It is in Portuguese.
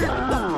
Ah.